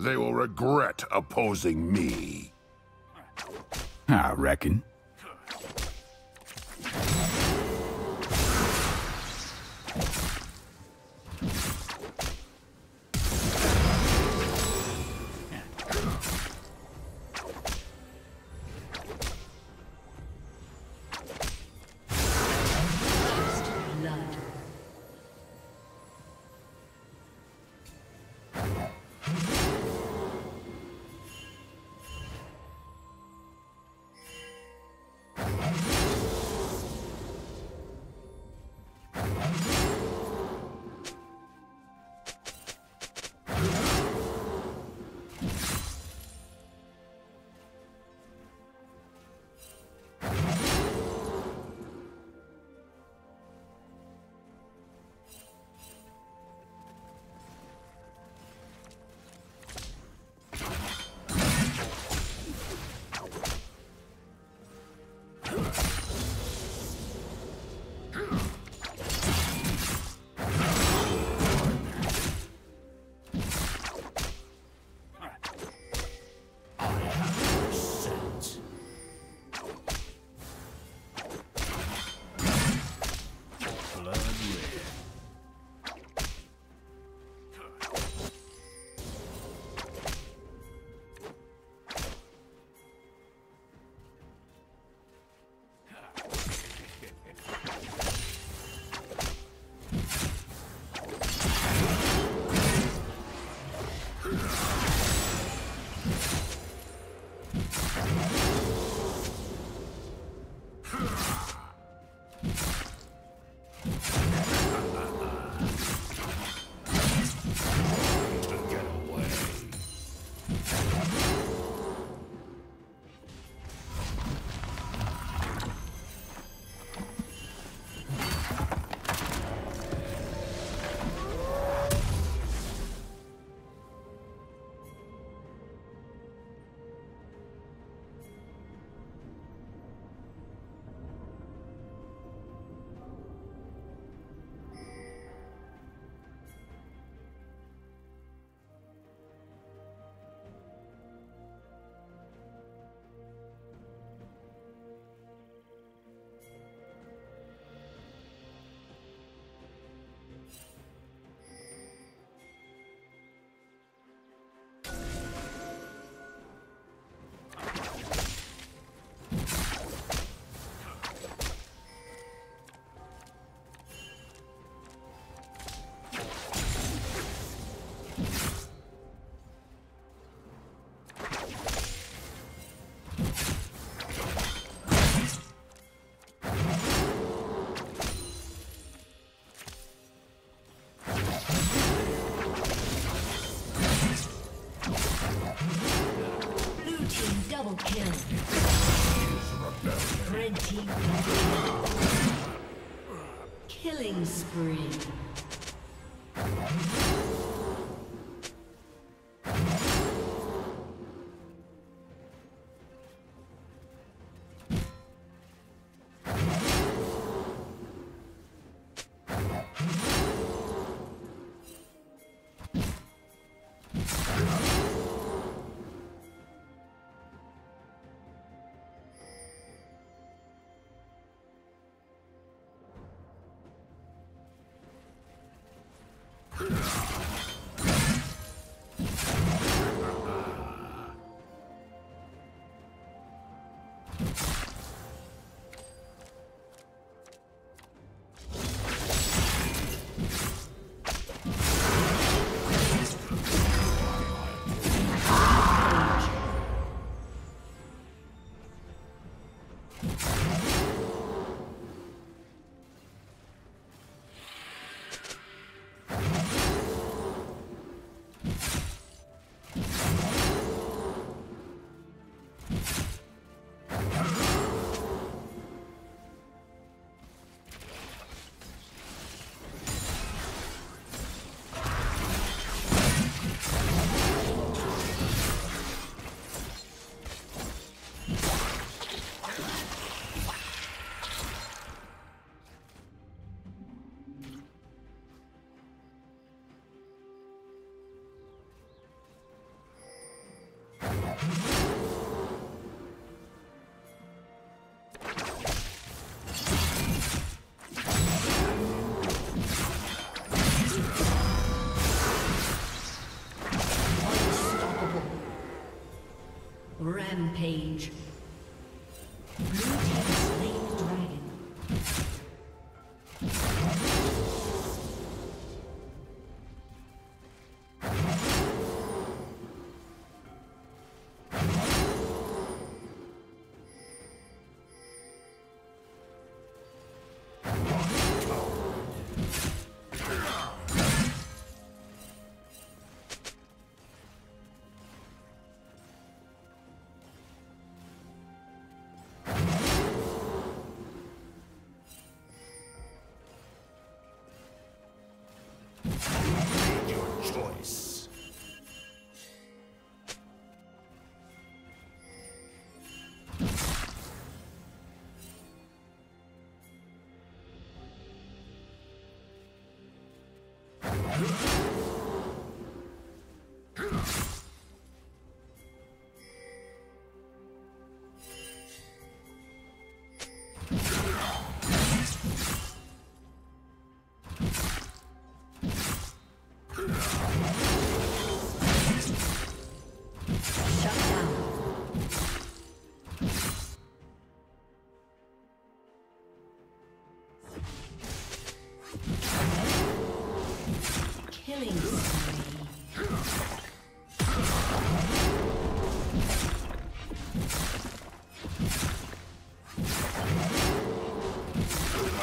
They will regret opposing me. I reckon. Killing spree. Yeah. Rampage. Huh?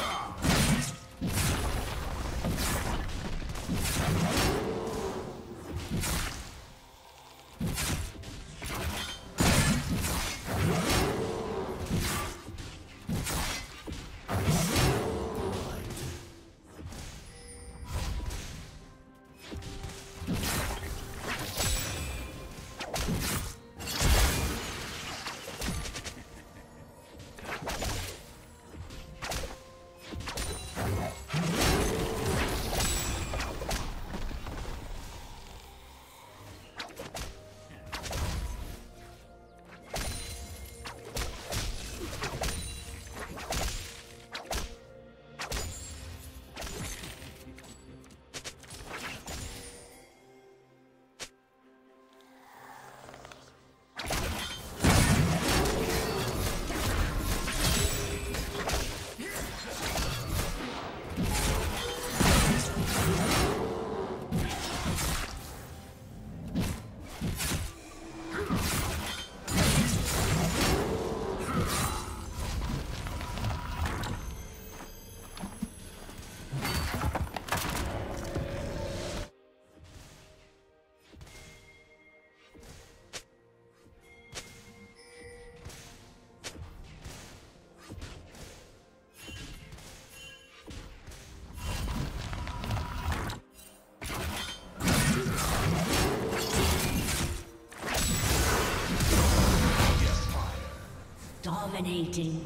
Yeah! Dominating.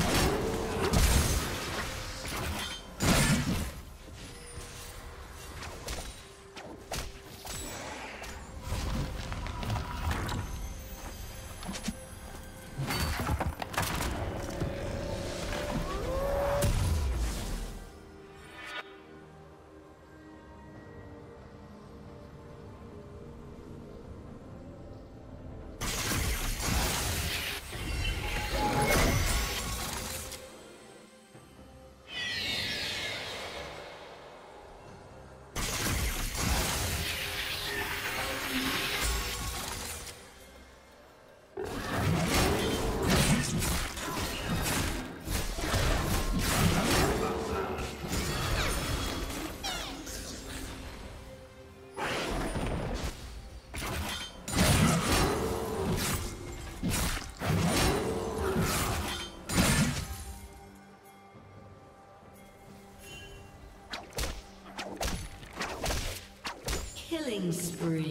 Killing spree.